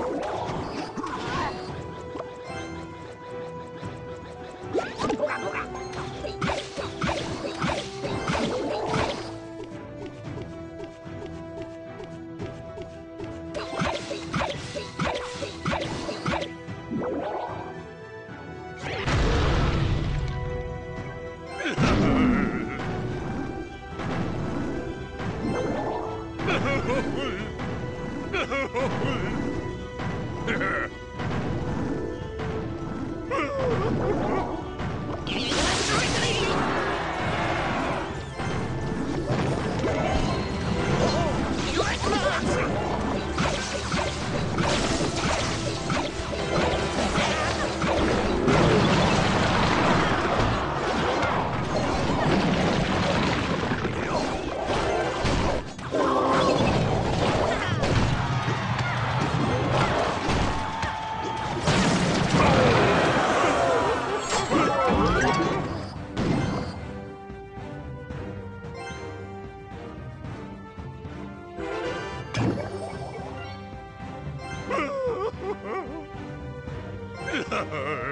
Oh! へえ! Yahoo!